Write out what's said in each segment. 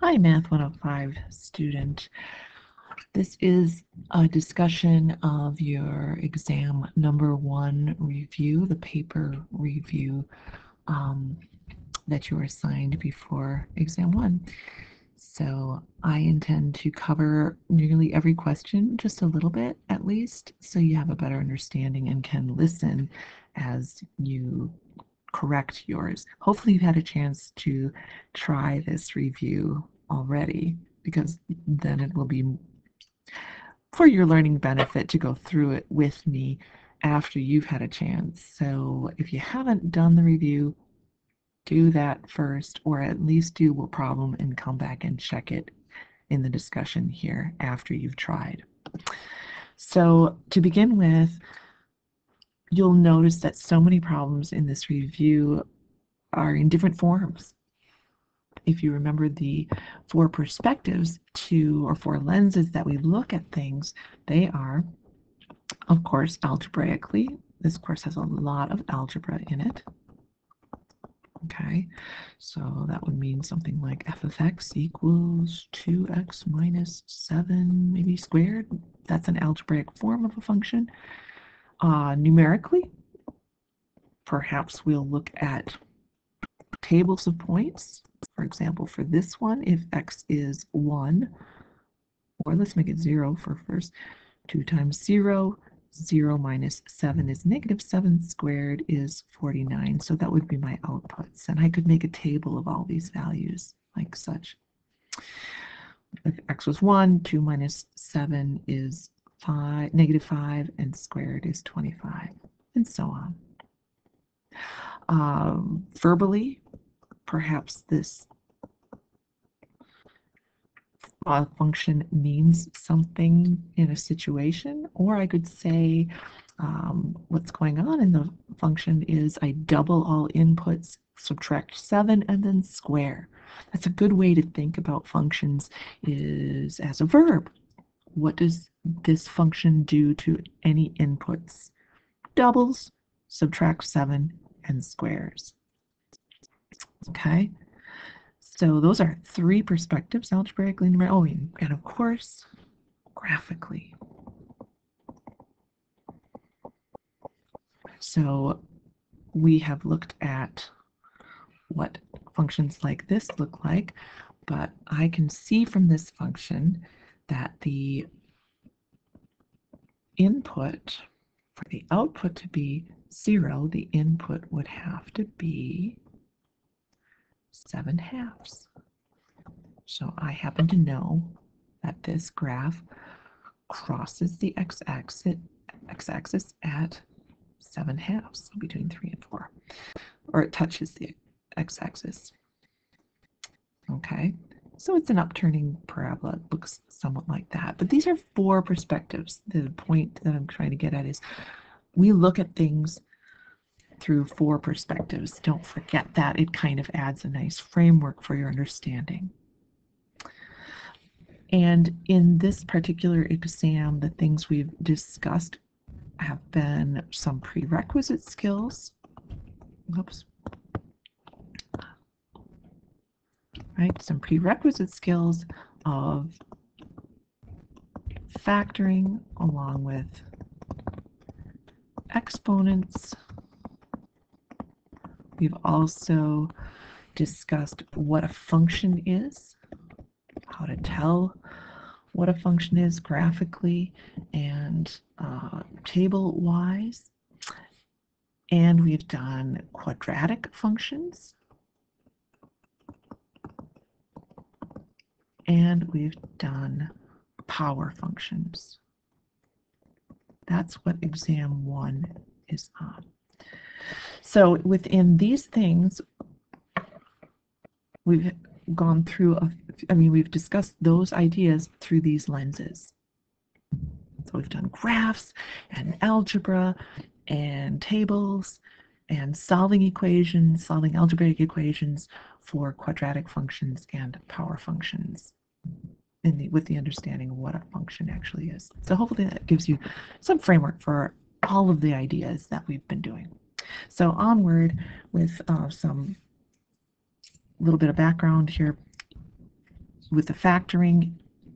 Hi, Math 105 student. This is a discussion of your exam number one review, the paper review um, that you were assigned before exam one. So I intend to cover nearly every question, just a little bit at least, so you have a better understanding and can listen as you correct yours. Hopefully you've had a chance to try this review already because then it will be for your learning benefit to go through it with me after you've had a chance. So if you haven't done the review, do that first, or at least do a problem and come back and check it in the discussion here after you've tried. So to begin with, you'll notice that so many problems in this review are in different forms if you remember the four perspectives to or four lenses that we look at things, they are, of course, algebraically. This course has a lot of algebra in it. Okay, so that would mean something like f of x equals 2x minus 7 maybe squared. That's an algebraic form of a function. Uh, numerically, perhaps we'll look at tables of points. For example, for this one, if x is 1, or let's make it 0 for first, 2 times 0, 0 minus 7 is negative 7 squared is 49. So that would be my outputs. And I could make a table of all these values like such. If x was 1, 2 minus 7 is 5, negative 5, and squared is 25, and so on. Um, verbally, perhaps this function means something in a situation, or I could say um, what's going on in the function is I double all inputs, subtract 7, and then square. That's a good way to think about functions is as a verb. What does this function do to any inputs? Doubles, subtract 7, and squares. Okay, so those are three perspectives, algebraically, oh, and of course, graphically. So we have looked at what functions like this look like, but I can see from this function that the input for the output to be zero, the input would have to be 7 halves. So I happen to know that this graph crosses the x-axis at 7 halves, so between 3 and 4, or it touches the x-axis. Okay, so it's an upturning parabola. It looks somewhat like that. But these are four perspectives. The point that I'm trying to get at is we look at things through four perspectives. Don't forget that. It kind of adds a nice framework for your understanding. And in this particular exam, the things we've discussed have been some prerequisite skills. Oops. Right, some prerequisite skills of factoring along with exponents We've also discussed what a function is, how to tell what a function is graphically and uh, table-wise. And we've done quadratic functions. And we've done power functions. That's what exam one is on. So within these things, we've gone through, a, I mean, we've discussed those ideas through these lenses. So we've done graphs and algebra and tables and solving equations, solving algebraic equations for quadratic functions and power functions the, with the understanding of what a function actually is. So hopefully that gives you some framework for all of the ideas that we've been doing. So onward with uh, some little bit of background here. with the factoring,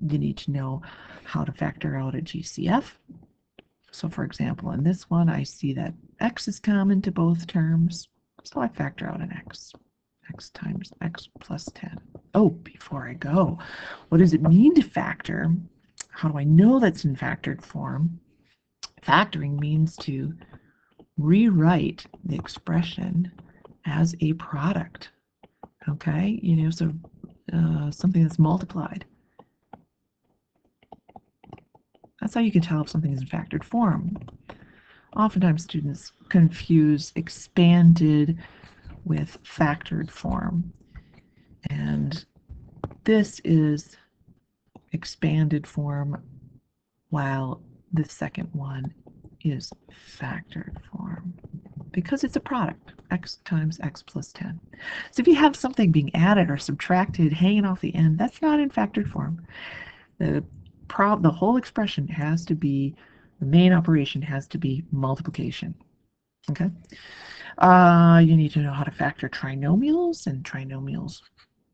you need to know how to factor out a GCF. So for example, in this one, I see that x is common to both terms, so I factor out an x. x times x plus 10. Oh, before I go, what does it mean to factor? How do I know that's in factored form? Factoring means to rewrite the expression as a product. Okay, you know, so uh, something that's multiplied. That's how you can tell if something is in factored form. Oftentimes students confuse expanded with factored form. And this is expanded form while the second one is factored form because it's a product, x times x plus 10. So if you have something being added or subtracted hanging off the end, that's not in factored form. The, prob the whole expression has to be, the main operation has to be multiplication. Okay. Uh, you need to know how to factor trinomials and trinomials,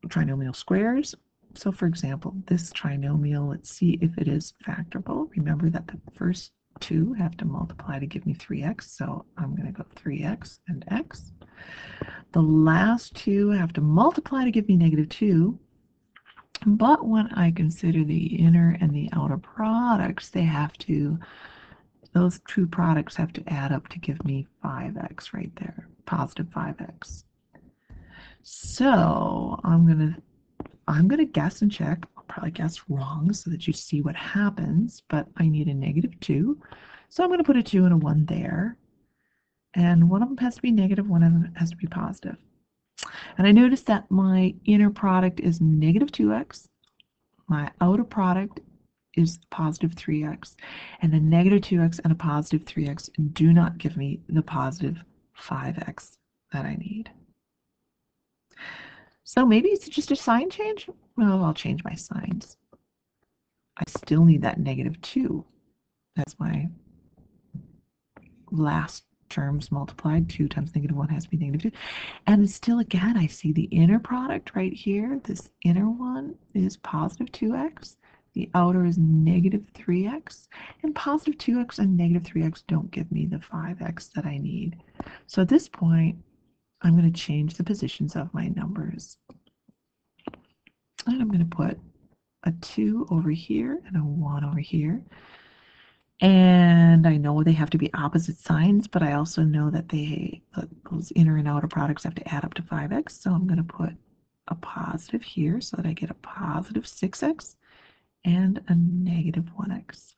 trinomial squares. So for example, this trinomial, let's see if it is factorable. Remember that the first 2 have to multiply to give me 3x, so I'm going to go 3x and x. The last two have to multiply to give me negative 2, but when I consider the inner and the outer products, they have to, those two products have to add up to give me 5x right there, positive 5x. So I'm going to I'm going to guess and check. I'll probably guess wrong so that you see what happens, but I need a negative 2. So I'm going to put a 2 and a 1 there. And one of them has to be negative, one of them has to be positive. And I notice that my inner product is negative 2x. My outer product is positive 3x. And a negative 2x and a positive 3x do not give me the positive 5x that I need. So maybe it's just a sign change? Well, I'll change my signs. I still need that negative 2. That's my last terms multiplied. 2 times negative 1 has to be negative 2. And still, again, I see the inner product right here. This inner one is positive 2x. The outer is negative 3x. And positive 2x and negative 3x don't give me the 5x that I need. So at this point, I'm going to change the positions of my numbers. And I'm going to put a 2 over here and a 1 over here. And I know they have to be opposite signs, but I also know that they those inner and outer products have to add up to 5x. So I'm going to put a positive here so that I get a positive 6x and a negative 1x.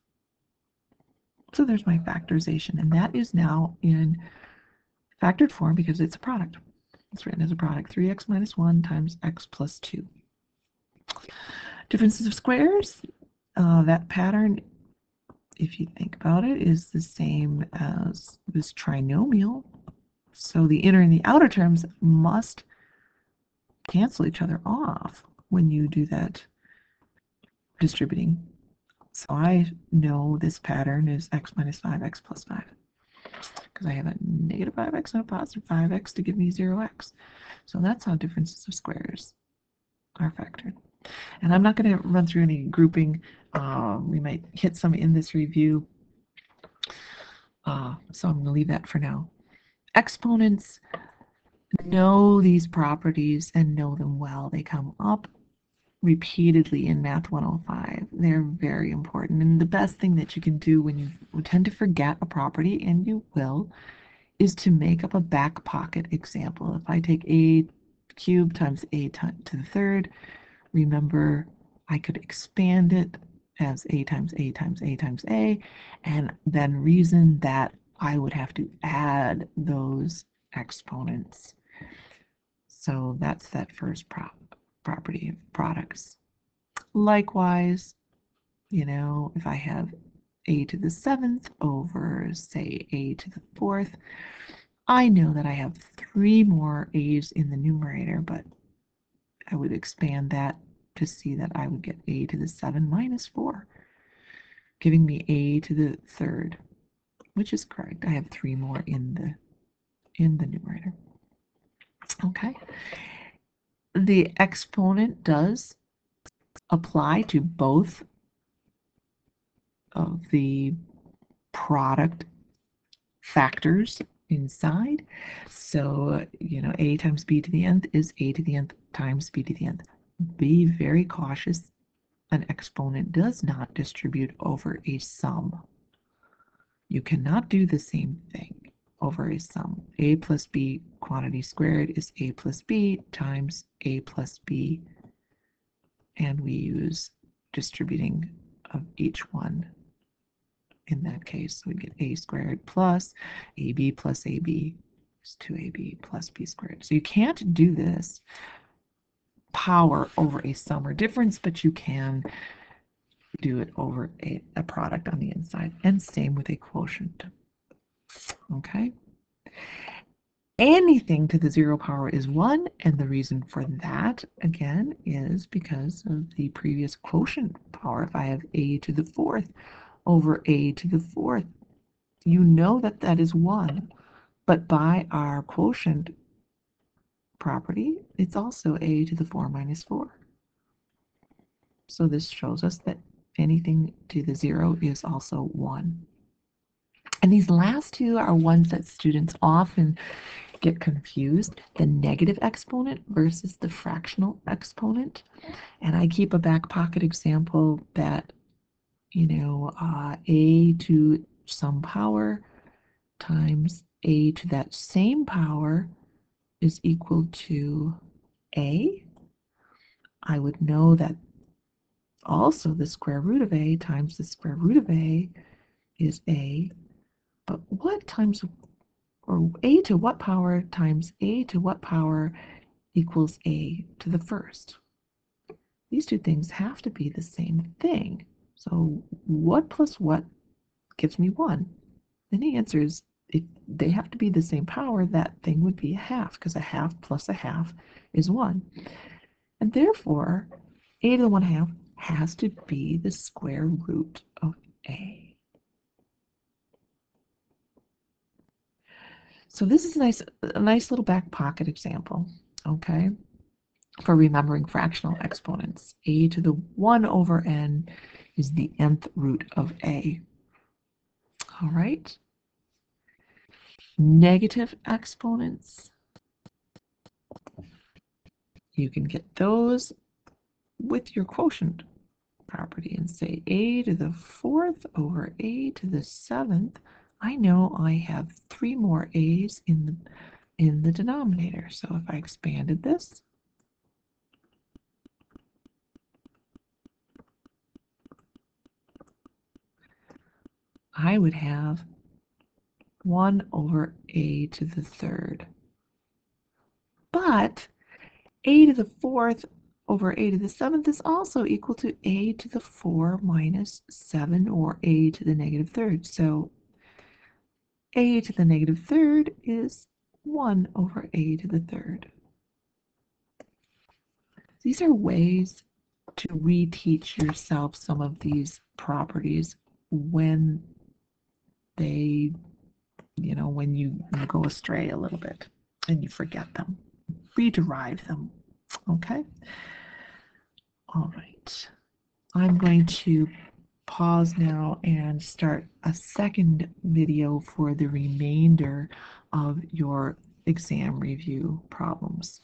So there's my factorization, and that is now in factored form because it's a product. It's written as a product, 3x minus 1 times x plus 2. Differences of squares, uh, that pattern, if you think about it, is the same as this trinomial. So the inner and the outer terms must cancel each other off when you do that distributing. So I know this pattern is x minus 5, x plus 5 because I have a negative 5x and a positive 5x to give me 0x. So that's how differences of squares are factored. And I'm not going to run through any grouping. Uh, we might hit some in this review. Uh, so I'm going to leave that for now. Exponents know these properties and know them well. They come up repeatedly in Math 105. They're very important. And the best thing that you can do when you tend to forget a property, and you will, is to make up a back pocket example. If I take a cubed times a to the third, remember I could expand it as a times a times a times a, and then reason that I would have to add those exponents. So that's that first prop property of products. Likewise, you know, if I have a to the seventh over, say, a to the fourth, I know that I have three more a's in the numerator, but I would expand that to see that I would get a to the 7 minus 4, giving me a to the third, which is correct. I have three more in the in the numerator. Okay, the exponent does apply to both of the product factors inside. So, you know, a times b to the nth is a to the nth times b to the nth. Be very cautious. An exponent does not distribute over a sum. You cannot do the same thing over a sum. a plus b quantity squared is a plus b times a plus b. And we use distributing of each one in that case. So we get a squared plus ab plus ab is 2ab plus b squared. So you can't do this power over a sum or difference, but you can do it over a, a product on the inside. And same with a quotient. Okay? Anything to the zero power is 1, and the reason for that, again, is because of the previous quotient power. If I have a to the fourth, over a to the fourth. You know that that is 1, but by our quotient property, it's also a to the 4 minus 4. So this shows us that anything to the 0 is also 1. And these last two are ones that students often get confused, the negative exponent versus the fractional exponent. And I keep a back pocket example that you know, uh, a to some power times a to that same power is equal to a. I would know that also the square root of a times the square root of a is a. But what times, or a to what power times a to what power equals a to the first? These two things have to be the same thing. So what plus what gives me 1? And the answer is if they have to be the same power, that thing would be a half, because a half plus a half is 1. And therefore, a to the 1 half has to be the square root of a. So this is a nice, a nice little back pocket example, okay, for remembering fractional exponents. a to the 1 over n is the nth root of a. All right. Negative exponents. You can get those with your quotient property and say a to the fourth over a to the seventh. I know I have three more a's in the, in the denominator. So if I expanded this, I would have 1 over a to the third. But a to the fourth over a to the seventh is also equal to a to the 4 minus 7 or a to the negative third. So a to the negative third is 1 over a to the third. These are ways to reteach yourself some of these properties when they, you know, when you, you go astray a little bit and you forget them, rederive them. Okay? All right. I'm going to pause now and start a second video for the remainder of your exam review problems.